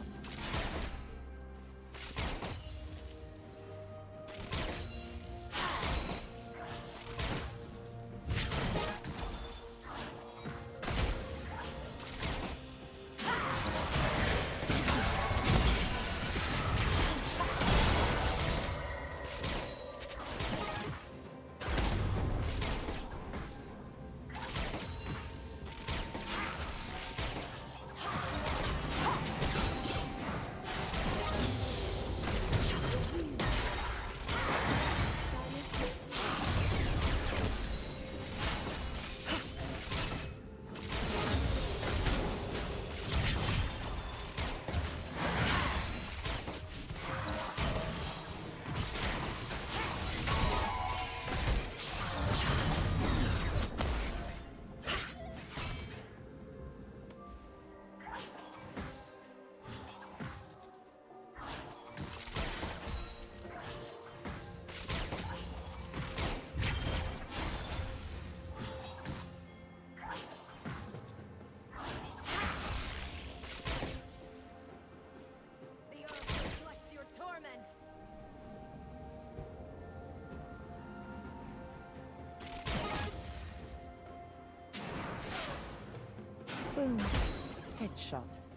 Headshot. Headshot.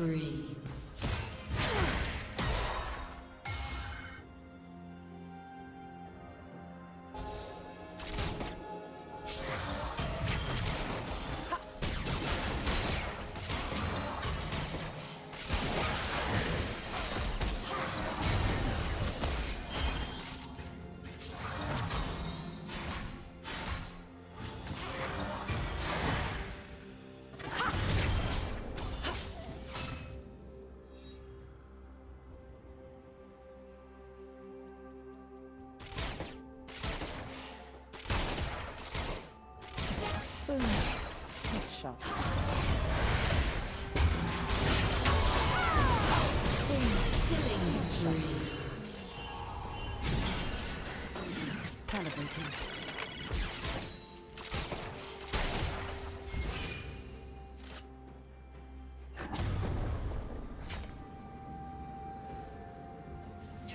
Spree.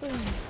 Boom.